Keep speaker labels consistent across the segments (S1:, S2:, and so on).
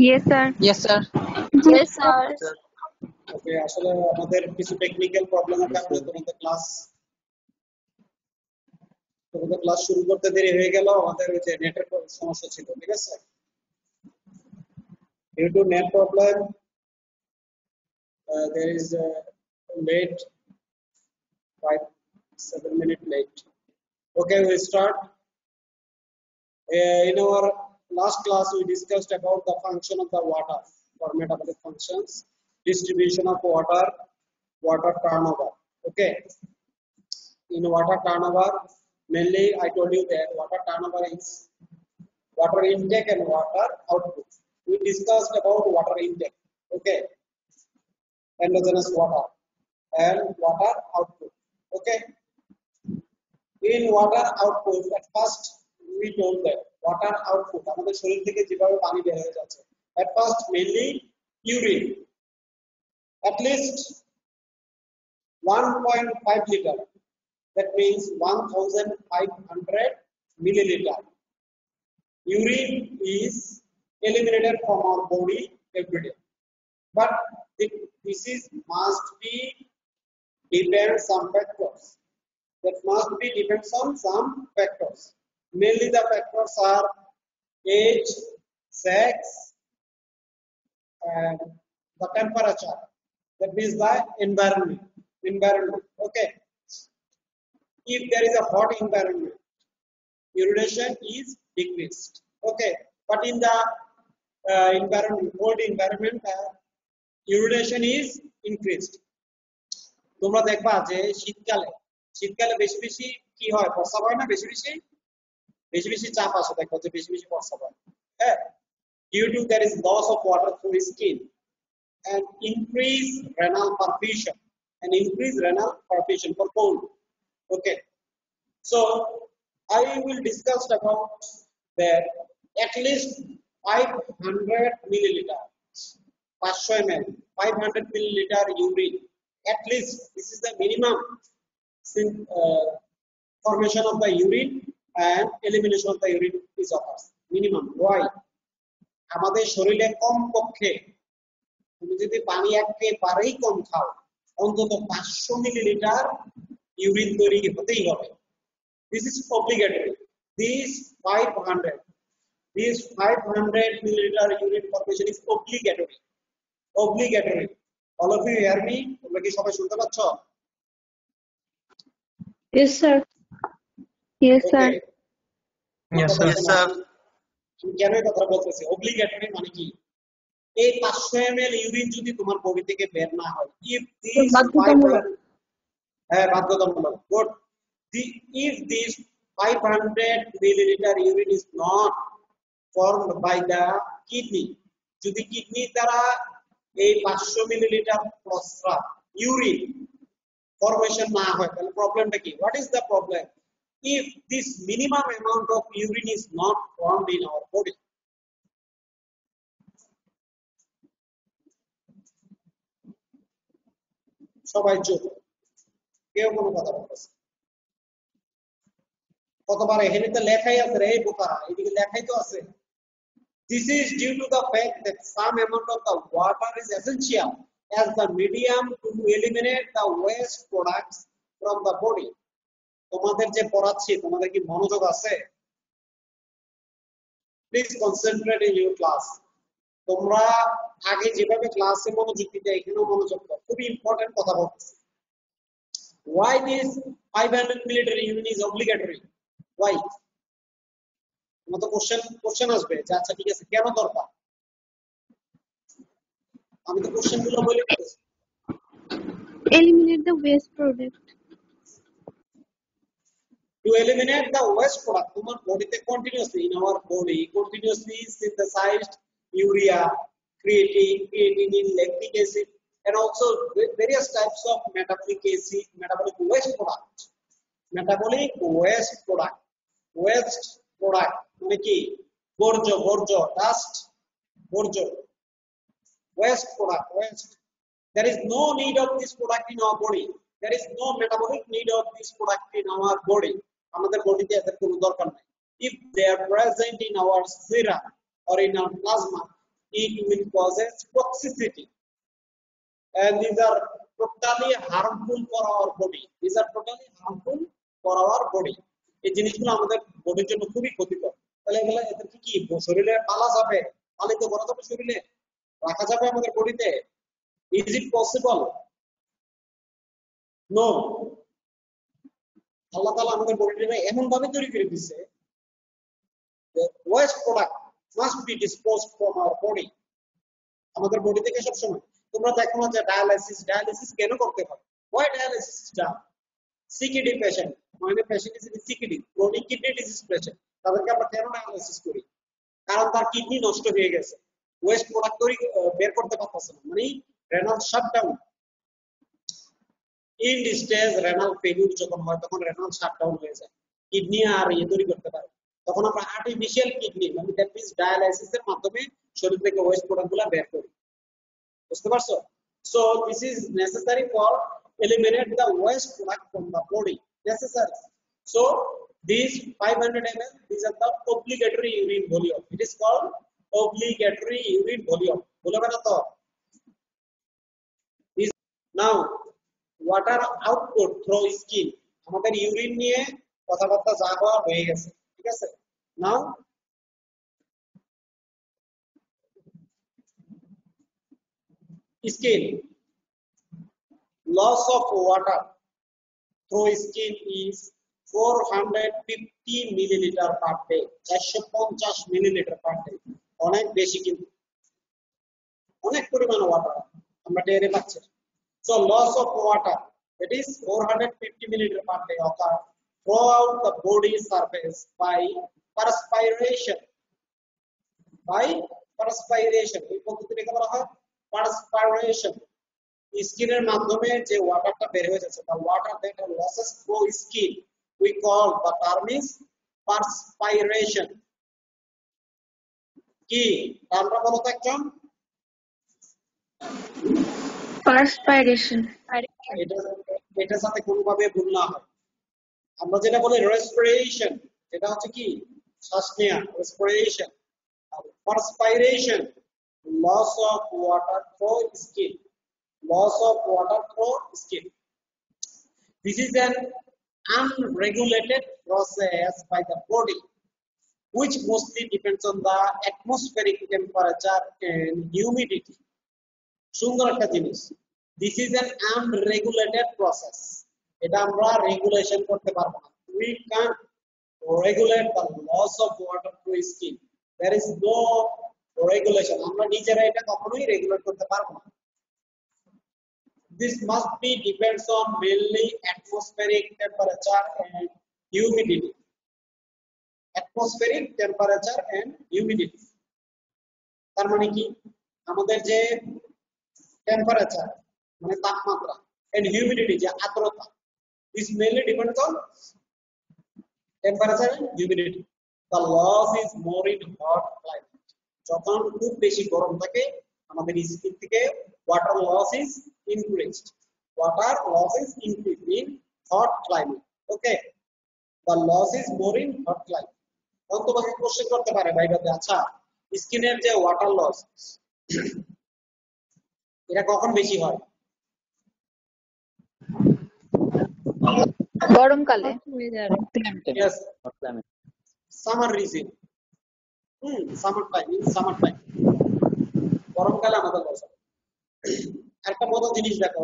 S1: Yes, sir.
S2: Yes, sir.
S1: Yes, sir.
S3: ওকে আসলে আমাদের কিছু টেকনিক্যাল প্রবলেমের কারণে তোমাদের ক্লাস তোমাদের ক্লাস শুরু করতে দেরি হয়ে গেল আমাদের ওই যে নেটের সমস্যা ছিল ঠিক আছে due to net problem there is a late five seven minute late okay we start uh, in our last class we discussed about the function of the water for metabolic functions distribution of water water turnover. Okay. In water turnover mainly i told you that water turnover is water intake and water output. We discussed about water intake. Okay. Endogenous water and water output. Okay. In water output at first we told that water output আমাদের শরীর থেকে যেভাবে পানি বের হয়ে যাচ্ছে at first mainly urine at least 1.5 liter that means 1500 milliliter urine is eliminated from our body every day but it, this is must be depends on factors that must be depends on some factors mainly the factors are age sex and the temperature that means the environment environment okay if there is a hot environment urination is decreased okay but in the uh, environment cold environment uh, urination is increased তোমরা দেখবা যে শীতকালে শীতকালে বেশি বেশি কি হয় প্রস্রাব হয় না বেশি বেশি বেশি বেশি চাপ আসে দেখো যে বেশি বেশি প্রস্রাব হয় হ্যাঁ due to there is loss of water through skin and increase renal perfusion and increase renal perfusion for cold okay so i will discuss about that at least 500 milliliter 500 ml 500 milliliter urine at least this is the minimum uh, formation of the urine And elimination of the urine is occurs minimum why? আমাদের শরীরে কম পক্ষে তুমি যদি পানি একেবারেই কম খাও অন্তত পাঁচশো মিলিলিটার ইউরিন তৈরি হতেই হবে। This is obligatory this five hundred this five hundred millilitre urine formation is obligatory obligatory all of you hear me তোমরা কি সবাই শুনতে পাচ্ছ?
S1: Yes, sir. Yes, sir.
S2: Yes, sir.
S3: Yes, sir. কেন এই কথা বলতেছি অব্লিগেটরি মানে কি এই পাঁচশো এম এল ইউরিন যদি তোমার বডি থেকে বের না হয় ইফ দিস
S1: বাধ্যতামূলক।
S3: হ্যাঁ বাধ্যতামূলক good if this 500 milliliter urine is not formed by the kidney যদি কিডনি দ্বারা এই 500 মিলিলিটার প্রস্রাব ইউরিন ফরমেশন না হয় তাহলে প্রবলেমটা কি what is the problem if this minimum amount of urine is not formed in our body সবাই চুপ কেউ কোনো কথা বলতেছে কতবার এখানে তো লেখাই আছে রে এই বোকারা এদিকে লেখাই তো আছে This is due to the fact that some amount of the water is essential as the medium to eliminate the waste products from the body. তোমাদের যে পড়াচ্ছি, তোমাদের কি মনোযোগ আছে? Please concentrate in your class তোমরা আগে যেভাবে ক্লাসে মনোযোগ দিতে, এখানেও মনোযোগ দাও। খুবই ইম্পর্টেন্ট কথা বলতেছি। Why this 500 milliliter urine is obligatory? Why? তোমার তো কোশ্চেন কোশ্চেন আসবে। যে আচ্ছা ঠিক আছে। কেন দরকার? আমি তো কোশ্চেনগুলো বলে
S1: Eliminate the waste product.
S3: to eliminate the waste product তোমার বডিতে continuously in our body continuously synthesized urea creatine creatinine lactic acid and also various types of metabolic acid metabolic waste product metabolic waste product waste product মানে কি বর্জ্য বর্জ্য dust বর্জ্য waste product waste there is no need of this product in our body there is no metabolic need of this product in our body আমাদের বডিতে এদের কোনো দরকার নাই। If they are present in our serum or in our plasma it will cause a toxicity and these are totally harmful for our body these are totally harmful for our body এই জিনিসগুলো আমাদের বডির জন্য খুবই ক্ষতিকর। তাহলে এগুলো এদের কি কি, শরীরে পালা যাবে? পালি তো যাবে শরীরে? রাখা যাবে আমাদের বডিতে? ইজ ইট পসিবল নো আল্লাহ তাআলা আমাদের বডিটাকে এমন ভাবে তৈরি করে দিয়েছে যে waste product must be disposed from our body আমাদের বডি থেকে তোমরা দেখো না যে ডায়ালাইসিস ডায়ালাইসিস কেন করতে why dialysis done CKD patient মানে patient is CKD chronic kidney disease patient তাদেরকে আমরা কেন ডায়ালাইসিস করি? কারণ তার কিডনি নষ্ট হয়ে গেছে। ওয়েস্ট প্রোডাক্ট তৈরি বের করতে পারতেছে না। মানে renal shutdown in stage renal failure যখন হয় তখন রেনাল শাটডাউন হয়ে যায়। কিডনি আর ইয়ে তৈরি করতে পারে। তখন আমরা আর্টিফিশিয়াল কিডনি মানে দ্যাট মিন্স ডায়ালাইসিস এর মাধ্যমে শরীর থেকে ওয়েস্ট প্রোডাক্টগুলা বের করি। বুঝতে পারছ? So this is necessary for eliminate the waste product from the body necessary so these 500 ml, these are the obligatory urine volume it is called obligatory urine volume বলবে না তো? Is now water output through skin আমাদের urine নিয়ে কথাবার্তা যা হওয়া হয়ে গেছে ঠিক আছে নাও skin loss of water through skin is 450 milliliter per day 450 milliliter per day অনেক বেশি কিন্তু অনেক পরিমাণ ওয়াটার আমরা টেরে পাচ্ছি so loss of water it is 450 milliliter per day occur throughout the body surface by perspiration by perspiration এই পদ্ধতিটাকে বলা হয় perspiration স্কিনের মাধ্যমে যে ওয়াটারটা বের হয়ে যাচ্ছে the water that losses through skin we call the term is perspiration কি আমরা বলো তো একজন
S1: perspiration
S3: এটা এটার সাথে কোনোভাবে ভুল না হয় আমরা যেটা বলি রেসপিরেশন এটা হচ্ছে কি শ্বাস নেওয়া respiration R perspiration loss of water through skin loss of water through skin this is an unregulated process by the body which mostly depends on the atmospheric temperature and humidity সুন্দর একটা জিনিস। This is an unregulated process এটা আমরা regulation করতে পারব না। We can regulate the loss of water to skin there is no regulation আমরা নিজেরা এটা কখনোই রেগুলেট করতে পারব না। This must be depends on mainly atmospheric temperature and humidity. Atmospheric temperature and humidity. তার মানে কি? আমাদের যে টেম্পারেচার মানে তাপমাত্রা এন্ড হিউমিডিটি যে আর্দ্রতা। This mainly temperature humidity the loss is more hot climate যখন খুব বেশি গরম থাকে, আমাদের স্কিন থেকে water loss is increased water loss is increase in hot climate okay the loss is more hot climate তখন তোমাকে করতে পারে ভাইবাতে আচ্ছা স্কিনের যে ওয়াটার লস এটা কখন বেশি হয়
S1: গরমকালে
S3: yes summer reason hmm summer time in summer time গরমকালে আমাদের লস একটা মজার জিনিস দেখো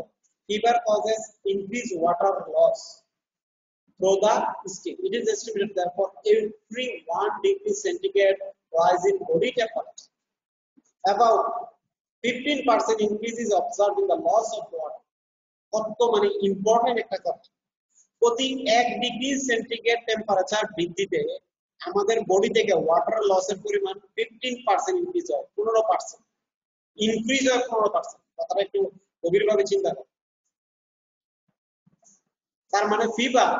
S3: fever causes increase water loss through the skin. It is estimated that for every 1 degree centigrade rise in body temperature, about 15% increase is observed in the loss of water. কত মানে important একটা কথা। প্রতি এক ডিগ্রি সেন্টিগ্রেড টেম্পারেচার বৃদ্ধিতে আমাদের body থেকে water লসের পরিমাণ ফিফটিন পার্সেন্ট ইনক্রিজ হয়, পনেরো পার্সেন্ট ইনক্রিজ হয় পনেরো পার্সেন্ট কথাটা একটু গভীরভাবে চিন্তা করো। তার মানে ফিভার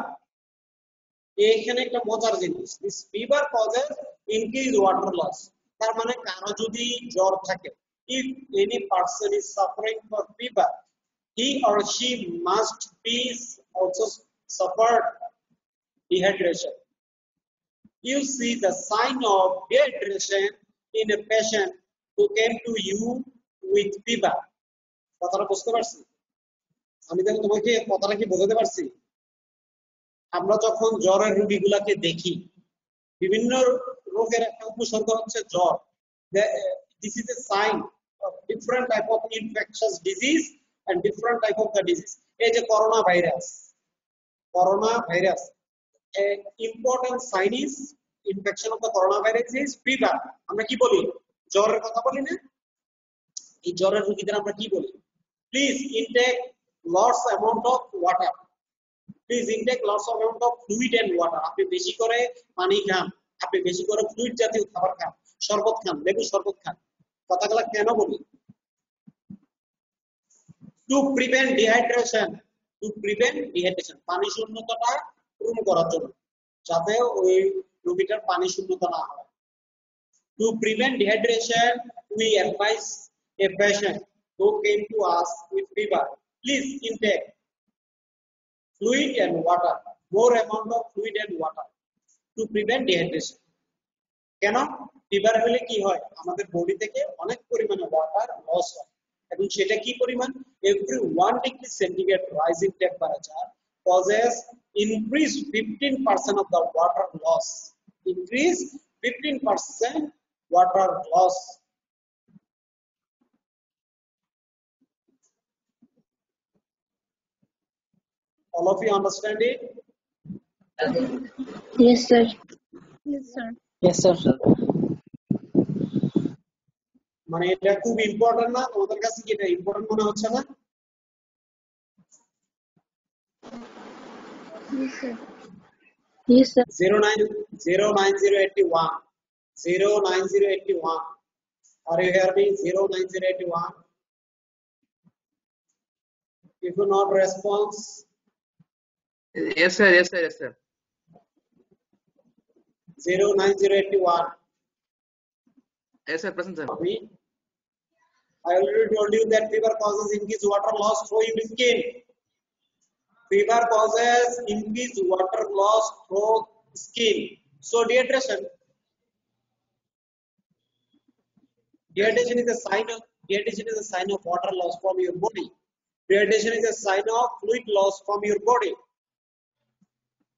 S3: এখানে একটা মজার জিনিস। This fever causes increase water loss তার মানে কারও যদি জ্বর থাকে if any person is suffering for fever he or she must be also suffered dehydration. You see the sign of dehydration in a patient who came to you with fever কথাটা বুঝতে পারছি আমি তাহলে তোমাকে কথাটা কি বোঝাতে পারছি আমরা যখন জ্বরের রোগীগুলাকে দেখি বিভিন্ন রোগের একটা উপসর্গ হচ্ছে জ্বর this is a sign of different type of infectious disease and different type of the এই যে corona virus corona virus important sign is infection of the corona virus is fever আমরা কি বলি? জ্বরের কথা বলি না? এই জ্বরের রোগীদের আমরা কি বলি? Please intake lots amount of water please intake lots amount of fluid and water আপনি বেশি করে পানি খান, আপনি বেশি করে ফ্লুইড জাতীয় খাবার খান, শরবত খান, লেবু শরবত খান। কথাগুলো কেন বলি to prevent dehydration to prevent dehydration পানি শূন্যতাটা পূরণ করার জন্য যাতে ওই রোগীটার পানি শূন্যতা না হয় to prevent dehydration we advise a patient who came to us with fever please intake fluid and water more amount of fluid and water to prevent dehydration কেন ফিভার হলে কি হয় আমাদের বডি থেকে অনেক পরিমাণে ওয়াটার লস হয় এবং সেটা কি পরিমাণ every one degree centigrade rising temperature causes increase fifteen percent of the water loss increase fifteen percent water loss All of you understand it?
S1: Yes, sir.
S2: Yes, sir.
S4: Yes, sir. Yes, sir.
S3: মানে এটা খুব important না তোমাদের কাছে কি এটা important মনে হচ্ছে না? Zero nine zero eighty one zero nine zero one are you hear me zero nine zero eighty one
S2: Yes, sir. Present, sir.
S3: I already told you that fever causes increased water loss through skin fever causes increased water loss through skin so dehydration Dehydration is a sign of dehydration is a sign of water loss from your body. Dehydration is a sign of fluid loss from your body.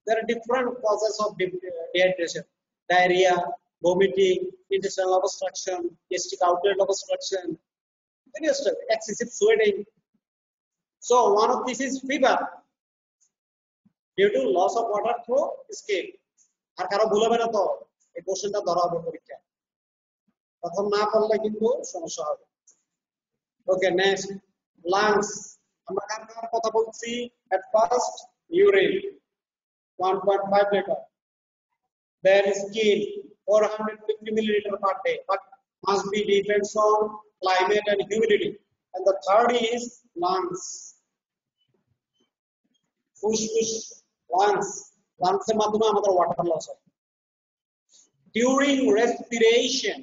S3: There are different causes of dehydration: diarrhea, vomiting, intestinal obstruction, gastric outlet obstruction, various stuff, excessive sweating. So one of these is fever due to loss of water through skin. আর কারও ভুল হবে না তো এই কোশ্চেনটা ধরা হবে তখন না পারলে কিন্তু সমস্যা হবে ওকে নেক্সট লাংস আমরা কার কার কথা বলছি at first urine 1.5 liter then skin 450 milliliter per day but must be depends on climate and humidity and the third is lungs ফুসফুস লাংস লাংসের মাধ্যমে আমাদের ওয়াটার লস হয় during respiration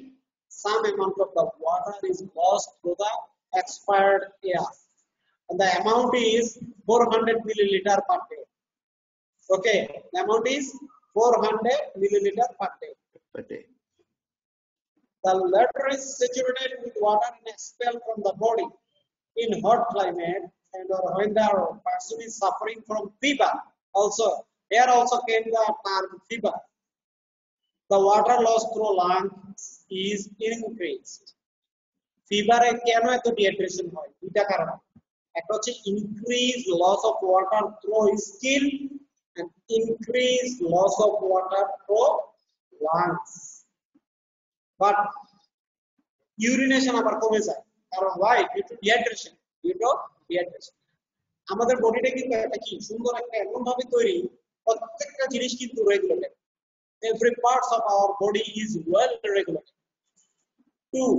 S3: some amount of the water is lost through the expired air and the amount is 400 milliliter per day okay the amount is 400 milliliter per day
S2: But, uh,
S3: the latter is saturated with water and expelled from the body in hot climate and or when the person is suffering from fever also here also came the term fever the water loss through lungs is increased ফিভারে কেন এত dehydration হয় দুইটা কারণ একটা হচ্ছে increase loss of water through skin and increase loss of water through lungs but urination আবার কমে যায় কারণ why due to dehydration due to dehydration আমাদের বডিটা কিন্তু একটা কি সুন্দর একটা এমন ভাবে তৈরি প্রত্যেকটা জিনিস কিন্তু regulated every parts of our body is well regulated two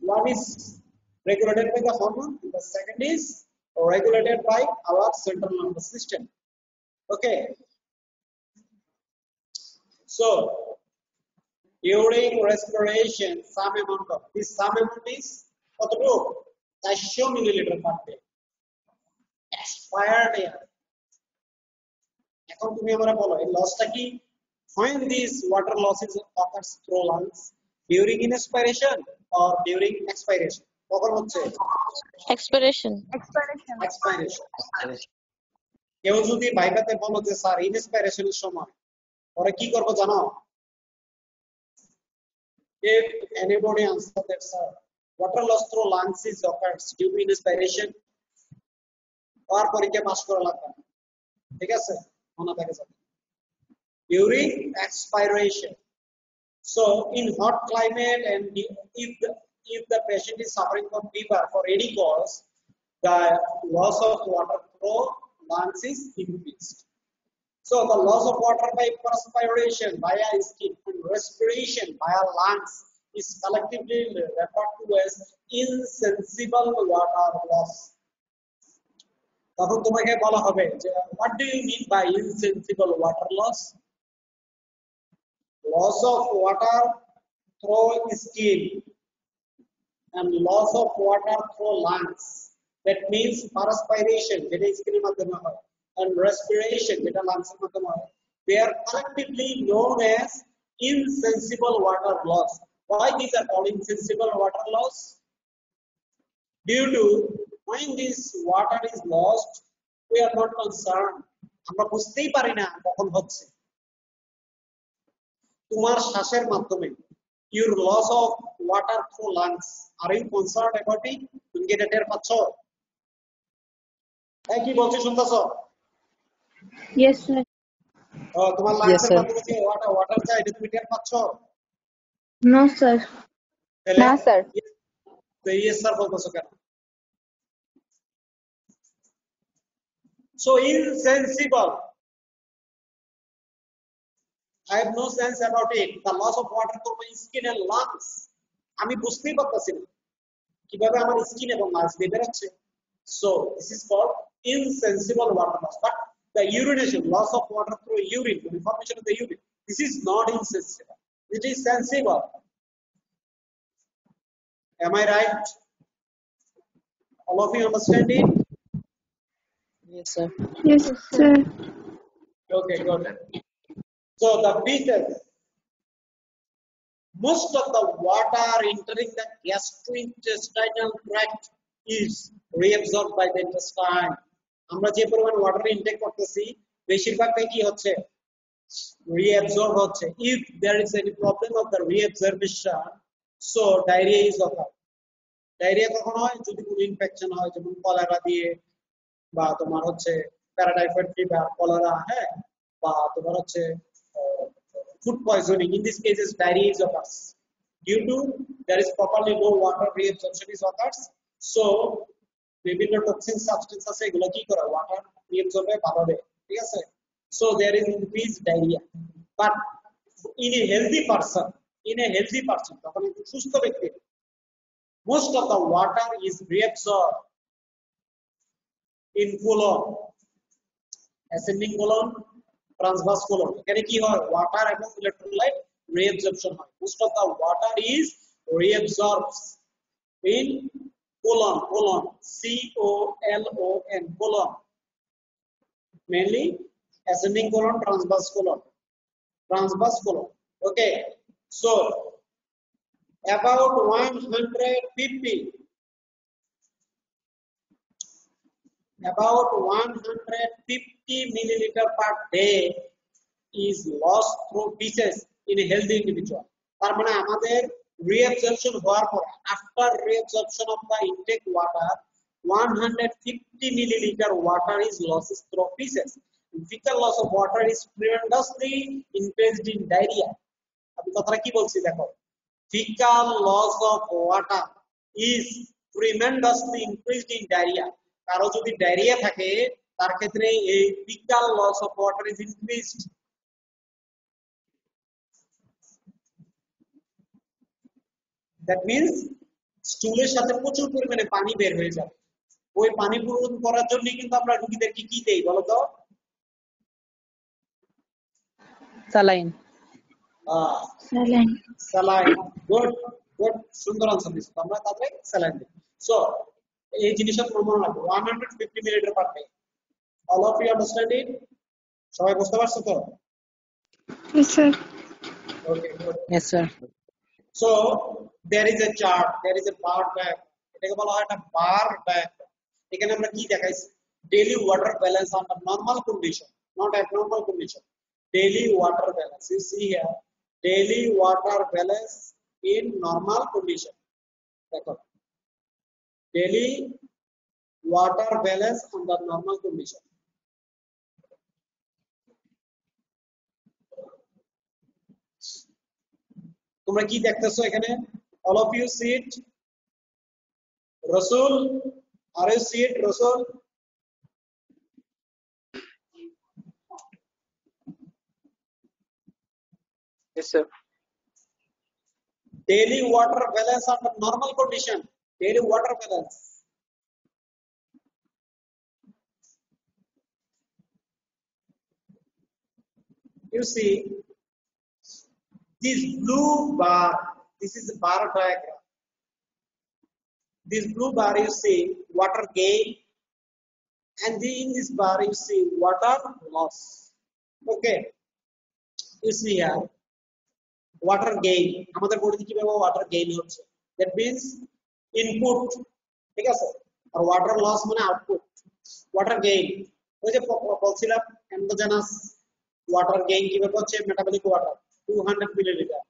S3: one is regulated by the hormone and the second is regulated by our central nervous system okay so during respiration some amount of this some amount is কতটুকু চারশো millilitre per day expired air এখন তুমি আমরা বলো এই লসটা কি when this water loss is occurs through lungs during inspiration or during expiration কখন হচ্ছে
S4: expiration
S3: expiration কেউ যদি ভাইভাতে বলো যে স্যার ইনস্পাইরেশন এর সময় ওরা কি করব জানো If anybody answer that, sir, water loss through lungs is occurs due to inspiration or परीक्षा पास during expiration so in hot climate and if the, if the patient is suffering from fever for any cause the loss of water through lungs is increased. so the loss of water by perspiration via skin and respiration via lungs is collectively referred to as insensible water loss. তখন তোমাকে বলা হবে যে what do you mean by insensible water loss? Loss of water through skin and loss of water through lungs. That means perspiration, যেটা স্কিনের মাধ্যমে হয়, and respiration, হয়. They are collectively known as insensible water loss. Why these are called insensible water loss? Due to when this water is lost, we are not concerned. আমরা বুঝতেই পারি না কখন হচ্ছে তোমার শ্বাসের মাধ্যমে your loss of water through lungs are you concerned about it তুমি কি এটা টের পাচ্ছ কি বলছি শুনতেছো
S1: Yes, sir.
S3: ও, তোমার
S5: Yes,
S3: লাংসের
S5: sir.
S3: মাধ্যমে যে ওয়াটার ওয়াটার যায় এটা তুমি টের পাচ্ছ
S1: No, sir.
S3: তাহলে
S5: না, sir.
S3: তো ইয়েস স্যার বলতেছো কেন so insensible I have no sense about it. The loss of water through my skin and lungs. আমি বুঝতেই পারতেছি না কিভাবে আমার স্কিন এবং লাংস দিয়ে বেরোচ্ছে so this is called insensible water loss but the urination loss of water through urine the formation of the urine this is not insensible it is sensible am i right all of you understand it
S5: Yes, sir.
S1: Yes, sir.
S3: Okay, good. So the feces, most of the water entering the gastrointestinal tract is reabsorbed by the intestine. আমরা যে পরিমাণ water intact করতেছি বেশিরভাগটাই কি হচ্ছে reabsorb হচ্ছে if there is any problem of the reabsorption so diarrhea is occur diarrhoea কখন হয় যদি কোনো ইনফেকশন হয় যেমন কলেরা দিয়ে বা তোমার হচ্ছে প্যারাটাইফয়েড ফিভার কলেরা হ্যাঁ বা তোমার হচ্ছে food poisoning in this cases diarrhoea is occurs due to there is properly no water reabsorption is occurs so বিভিন্ন টক্সিন সাবস্টেন্স আছে এগুলো কি করে ওয়াটার রিঅ্যাবসর্বে বাধা দেয় ঠিক আছে so there is increased diarrhea but in a healthy person in a healthy person তখন একজন সুস্থ ব্যক্তি most of the water is reabsorbed in colon ascending colon transverse colon এখানে কি হয় ওয়াটার এবং ইলেকট্রোলাইট reabsorption হয় most of the water is reabsorbs in colon colon c o l o n colon mainly ascending colon transverse colon transverse colon okay so about 150 about 150 milliliter per day is lost through feces in a healthy individual তার মানে আমাদের reabsorption হওয়ার পর after reabsorption of the intake water 150 millilitre water is losses through faeces faecal loss of water is প্রিভেন্টাসলি ইনফেসড in diarrhoea আমি কথাটা কি বলছি দেখো? Faecal loss of water is প্রিভেন্টাসলি increased in diarrhoea কারও যদি ডায়রিয়া থাকে, তার ক্ষেত্রে এই faecal loss of water is ইনফেসড that means স্টুলের সাথে প্রচুর পরিমাণে পানি বের হয়ে যাবে। ওই পানি পূরণ করার জন্য কিন্তু আমরা রোগীদেরকে কি দেই
S5: Saline.
S3: Ah
S1: Saline.
S3: Saline. Good good সুন্দর আনসার দিচ্ছ আমরা তাদের স্যালাইন দিই সো এই জিনিসটা মনে রাখবে 150 millilitre per day all of you understand it সবাই বুঝতে পারছ তো?
S1: Yes, sir.
S3: Okay good
S5: Yes, sir.
S3: So there is a chart, there is a bar diagram. এটাকে বলা হয় একটা বার ডায়াগ্রাম এখানে আমরা কি দেখাইছি daily water balance under normal condition not abnormal condition daily water balance you see here daily water balance in normal condition দেখো daily water balance under normal condition তোমরা কি দেখতেছো এখানে all of you see it রসুল are you see it রসুল
S2: Yes, sir.
S3: daily water balance under normal condition daily water balance you see this blue bar, this is the bar diagram. This blue bar you see, water gain. And the- in this bar you see, water loss. Okay. You see here water gain আমাদের বডিতে কীভাবে water gain হচ্ছে that means input ঠিক আছে আর water loss মানে output water gain ওই যে ব- ব- বলছিলাম এন্ডোজেনাস ওয়াটার গেইন কীভাবে হচ্ছে metabolic water 200 millilitre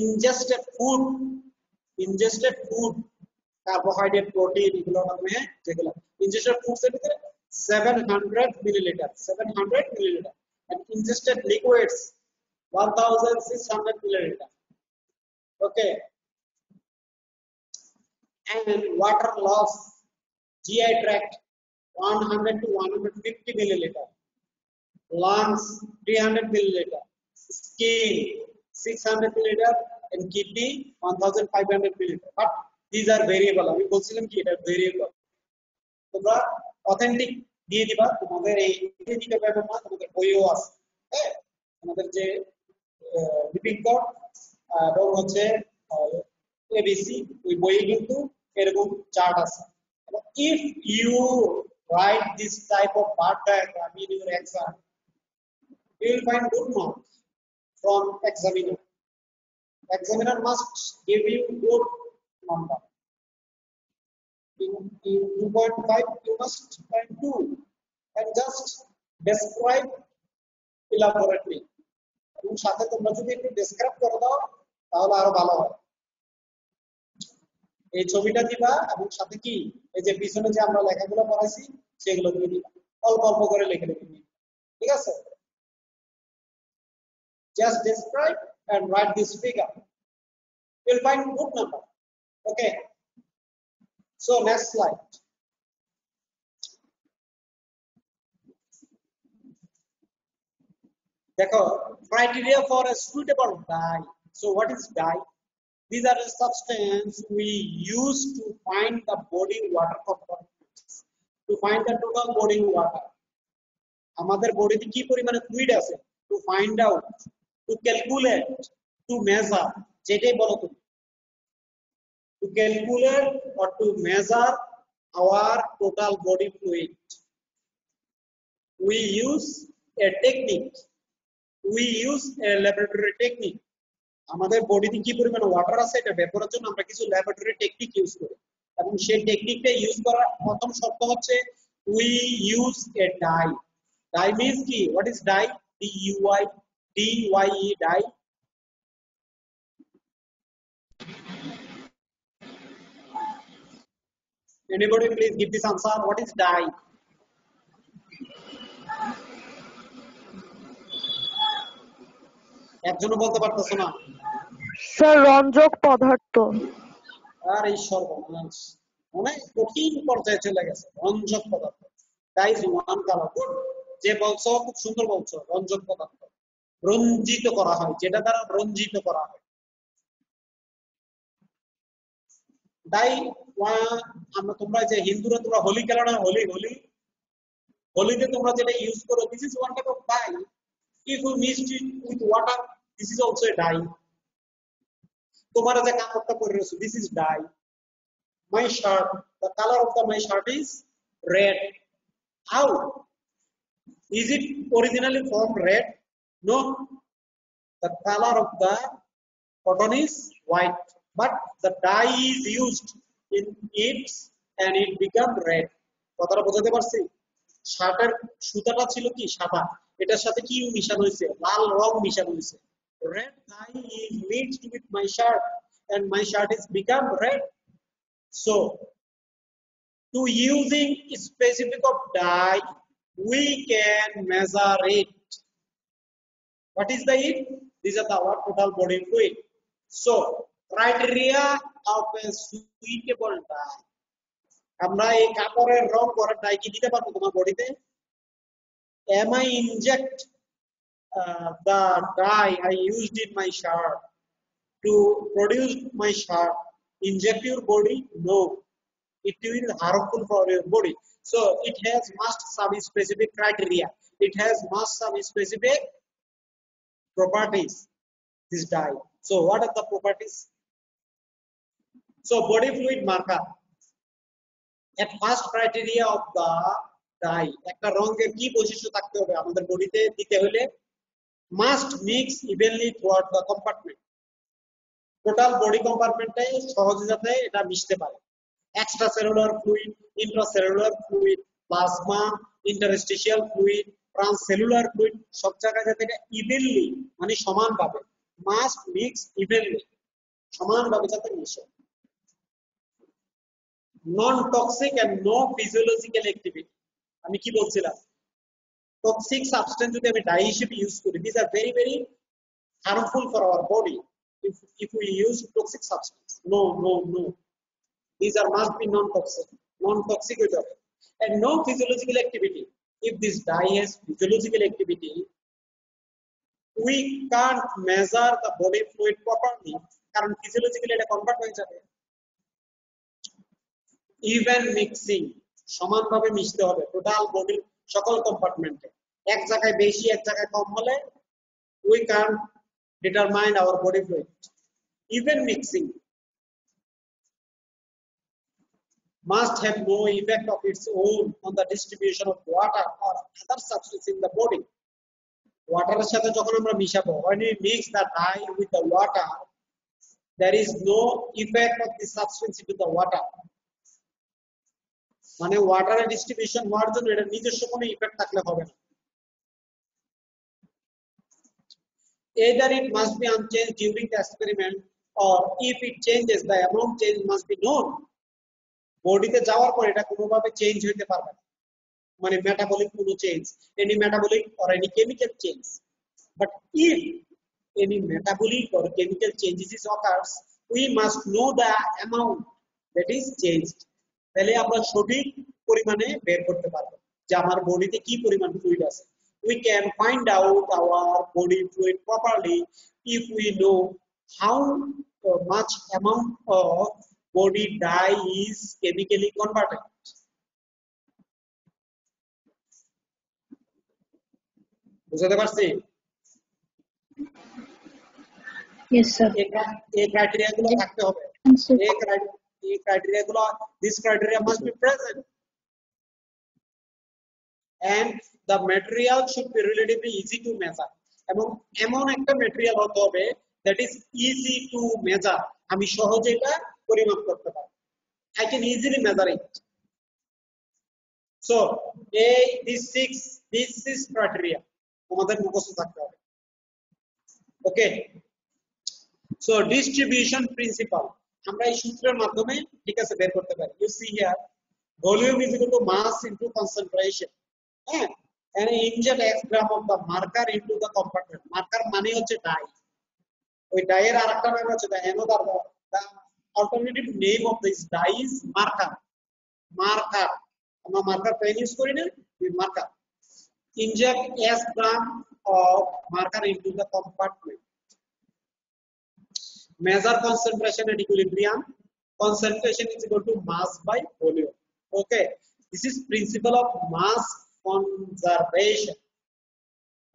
S3: ingested food ingested food carbohydrate protein এগুলোর মাধ্যমে যেগুলো ইনজেস্টেড ফুডস এর ভিতরে 700 millilitre 700 millilitre and ingested liquids 1600 milliliter. Okay. And water loss, GI tract 100 to 150 milliliter. Lungs 300 milliliter. Skin 600 milliliter and kidney 1500 milliliter. But these are variable. আমি বলছিলাম কি, এটা variable. তোমরা অথেন্টিক দিয়ে দিবা, তোমাদের এই দিতে পারবে না, তোমাদের বইও আছে হ্যাঁ আমাদের যে লিপিকর এবং হচ্ছে এবিসি ওই বইয়ে কিন্তু এরকম চার্ট আছে if you write this type of bar diagram in your exam you will find good marks from examiner. Examiner must give you good number. In, in 2.5 you must find 2 and just describe elaborately. এবং সাথে তোমরা যদি একটু describe করে দাও তাহলে আরও ভালো হয়। এই ছবিটা দিবা এবং সাথে কি? এই যে পিছনে যে আমরা লেখাগুলো পড়াইছি সেগুলো দিয়ে দিবা। অল্প অল্প করে লিখে লিখে ঠিক আছে? just describe and write this figure you'll find good number okay so next slide দেখো criteria for a suitable dye so what is dye these are the substance we use to find the body water components to find the total body water আমাদের বডিতে কি পরিমাণে fluid আছে to find out to calculate to measure যেটাই বলো তুমি। To calculate or to measure our total body fluid we use a technique, we use a laboratory technique আমাদের বডিতে কি পরিমাণ ওয়াটার আছে, এটা বের করার জন্য আমরা কিছু ল্যাবরেটরি টেকনিক ইউজ করি। এবং সেই টেকনিকটা ইউজ করার প্রথম শর্ত হচ্ছে we use a dye dye means কি? What is dye D U I E dye Anybody please give this answer. What is dye? একজনও বলতে পারতেছো না।
S6: স্যার রঞ্জক পদার্থ।
S3: আর এই সর্বনাশ। অনেক কঠিন পর্যায়ে চলে গেছে রঞ্জক পদার্থ। দাইজ ওয়ান কালার যে বলছো খুব সুন্দর বলছো রঞ্জক পদার্থ। রঞ্জিত করা হয়, যেটা দ্বারা রঞ্জিত করা হয়। তাই আমরা তোমরা যে হিন্দুরা, তোমরা হোলি খেলো না, হোলি হোলি। হোলিতে তোমরা যেটা ইউজ করো this is one type of dye if you mixed it with water this is also a dye তোমার যে কাপড়টা পরে রয়েছে this is dye my shirt, the color of the my shirt is red. How? Is it originally from red? No the color of the cotton is white but the dye is used in it and it become red কথাটা বোঝাতে পারছি শার্টের সুতাটা ছিল কি সাদা এটার সাথে কি মিশানো হয়েছে লাল রং মিশানো হয়েছে red dye is mixed with my shirt and my shirt is become red so to using specific of dye we can measure it what is the it these are the our total body fluid so criteria of a suitable dye আমরা এই কাপড়ের রং করার die কি দিতে পারব তোমার বডিতে am i inject uh, the dye i used in my shirt to produce my shirt inject your body no it will harmful for your body so it has must some specific criteria it has must some specific properties this dye so what are the properties so body fluid marker at first criteria of the dye একটা রঙের কি বৈশিষ্ট্য থাকতে হবে আমাদের বডিতে দিতে হলে must mix evenly throughout the compartment total body কম্পার্টমেন্টে সহজে যাতে এটা মিশতে পারে extracellular fluid intracellular fluid plasma interstitial fluid transcellular fluid সব জায়গায় যাতে এটা ইভেনলি মানে সমানভাবে মাস্ট মিক্স ইভেনলি সমানভাবে যাতে মিশে non toxic and no physiological activity আমি কি বলছিলাম টক্সিক সাবস্টেন্স যদি আমি ডাই হিসেবে ইউজ করি this are very very harmful for our body if, if we use toxic substance. No, no, no. These are must be non-toxic, non-toxic with it. And no physiological activity. If this dye has physiological activity, we can't measure the body fluid properly. কারণ physiologically এটা convert হয়ে যাবে even mixing সমানভাবে মিশতে হবে total বডির সকল কম্পার্টমেন্টে এক জায়গায় বেশি এক জায়গায় কম হলে we can't determine our body fluid. Even mixing must have no effect of its own on the distribution of water or other substance in the body. ওয়াটারের সাথে যখন আমরা মিশাবো when we mix the dye with the water there is no effect of the substance into the water মানে ওয়াটারের distribution হওয়ার জন্য এটা নিজস্ব কোনো effect থাকলে হবে না either it must be unchanged during the experiment or if it changes the amount change must be known বডিতে যাওয়ার পর এটা কোনোভাবে চেঞ্জ হইতে পারবে না। মানে মেটাবলিক কোনো change any metabolic or any chemical change but if any metabolic or chemical changes is occurs we must know the amount that is change তাহলে আমরা সঠিক পরিমাণে বের করতে পারব যে আমার বডিতে কি পরিমাণ ফ্লুইড আছে। We can find out our body fluid properly if we know how much amount of body dye is chemically converted. বুঝতে পারছি
S1: Yes, sir.
S3: এই ক্রাইটেরিয়া গুলো থাকতে হবে. এই ক্রাইটেরিয়া গুলো this criteria must be present and the material should be relatively easy to measure এবং এমন একটা ম্যাটেরিয়াল হতে হবে that is easy to measure আমি সহজে এটা পরিমাপ করতে পারে। I can easily measure it so a this six this six criteria আমাদের মুখস্থ থাকতে হবে। ওকে সো ডিস্ট্রিবিউশন প্রিন্সিপাল আমরা এই সূত্রের মাধ্যমে, ঠিক আছে, বের করতে পারি। You see here volume is equal to mass into concentration হ্যাঁ? এখানে inject x gram of the marker into the compartment marker মানে হচ্ছে ডাই ওই ডাইয়ের আরেকটা নাম হচ্ছে the another the alternative name of this dye is marker marker আমরা মার্কার পেন ইউজ করি না marker inject s gram of marker into the compartment measure concentration at equilibrium concentration is equal to mass by volume okay this is principle of mass conservation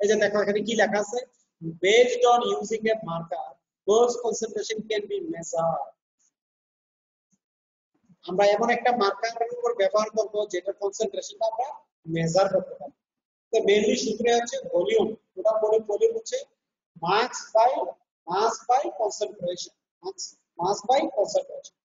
S3: এই যে দেখো এখানে কি লেখা আছে based on using a marker those concentration can be measured আমরা এমন একটা মার্কারের উপর ব্যবহার করব যেটা কনসেন্ট্রেশনটা আমরা মেজার করতে পারি। তো মেইনলি সূত্রে হচ্ছে ভলিউম ওটা বলে ভলিউম হচ্ছে mass by mass by concentration mass by concentration